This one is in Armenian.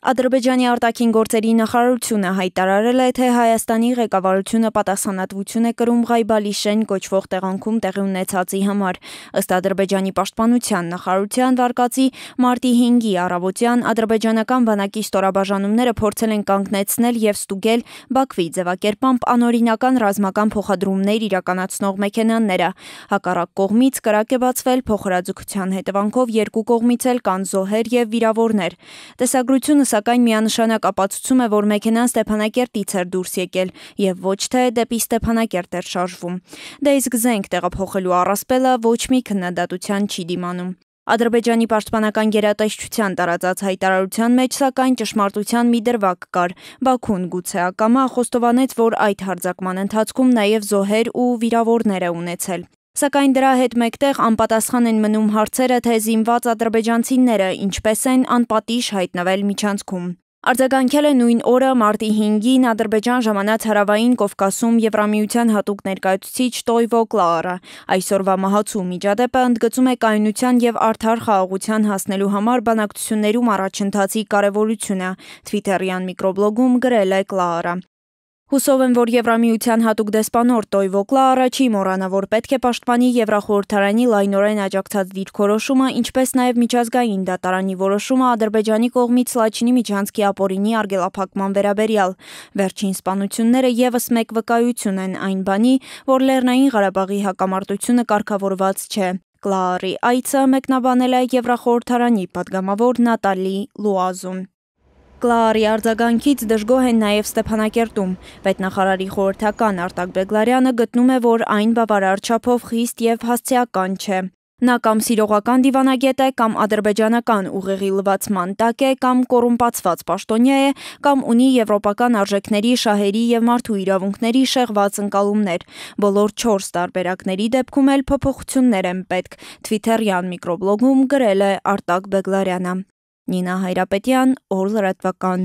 Ադրբեջանի արտաքին գործերի նախարարությունը հայտարարել է, թե Հայաստանի ղեկավարությունը պատասխանատվություն է կրում Ղայբալի շեն կոչվող տեղանքում տեղի ունեցածի համար։ Ըստ Ադրբեջանի պաշտպանության նախարարության վարկածի մարտի 5-ի առավոտյան ադրբեջանական բանակի ստորաբաժանումները փորձել են կանգնեցնել եւ ստուգել Բաքվի ձևակերպամբ անօրինական ռազմական փոխադրումներ իրականացնող մեքենաները։ Հակառակ կողմից կրակ է բացվել փոխհրաձգության հետևանքով երկու կողմից էլ կան զոհեր եւ վիրավորներ։ Տեսագրությունը սակայն միանշանակ ապացուցում է, որ մեքենան Ստեփանակերտից էր դուրս եկել եւ ոչ թե դեպի Ստեփանակերտ էր շարժվում։ Դե իսկ զենք տեղափոխելու առասպելը ոչ մի քննադատության չի դիմանում։ Ադրբեջանի պաշտպանական գերատեսչության տարածած հայտարարության մեջ սակայն ճշմարտության մի դրվագ կար։ Բաքուն գուցե ակամա խոստովանեց, որ այդ հարձակման ընթացքում նաև զոհեր ու վիրավորներ է ունեցել։ Սակայն դրա հետ մեկտեղ անպատասխան են մնում հարցերը, թե զինված ադրբեջանցիները ինչպես են անպատիժ հայտնվել միջանցքում։ Արձագանքել է նույն օրը մարտի 5-ին Ադրբեջան ժամանած Հարավային Կովկասում Եվրամիության հատուկ ներկայացուցիչ Տոյվո Կլարա։ Այսօրվա մահացու միջադեպը ընդգծում է կայունության եւ արդար խաղաղության հասնելու համար բանակցություններում առաջընթացի կարեւորությունը։ Twitter-յան միկրոբլոգում գրել է Կլարա։ Հուսով եմ, որ Եվրամիության հատուկ դեսպանոր Տոյ Վոկլա առաջի մոռանա, որ պետք է պաշտպանի Եվրախորհրդարանի լայնորեն աջակցած դիրքորոշումը, ինչպես նաև միջազգային դատարանի որոշումը Ադրբեջանի կողմից Լաչինի միջանցքի ապօրինի արգելափակման վերաբերյալ։ Վերջին սպանությունները եւս մեկ վկայություն են այն բանի, որ Լեռնային Ղարաբաղի հակամարտությունը կարգավորված չէ։ Կլարի այցը մեկնաբանել է Եվրախորհրդարանի падգամավոր Նատալի Լուազուն։ Կլարի արձագանքից դժգոհ են նաև Ստեփանակերտում։ Պետնախարարի խորհրդական Արտակ Բեգլարյանը գտնում է, որ այն բավարար չափով խիստ եւ հասցեական չէ։ Նա կամ սիրողական դիվանագետ է, կամ ադրբեջանական ուղեղի լվացման տակ է, կամ կոռումպացված պաշտոնյա է, կամ ունի եվրոպական արժեքների, շահերի եւ մարդու իրավունքների շեղված ընկալումներ։ Բոլոր 4 տարբերակների դեպքում էլ փոփոխություններ են պետք։ Twitter-յան միկրոբլոգում գրել է Արտակ Բեգլարյանը։ Նինա Հայրապետյան, Օր լրատվական։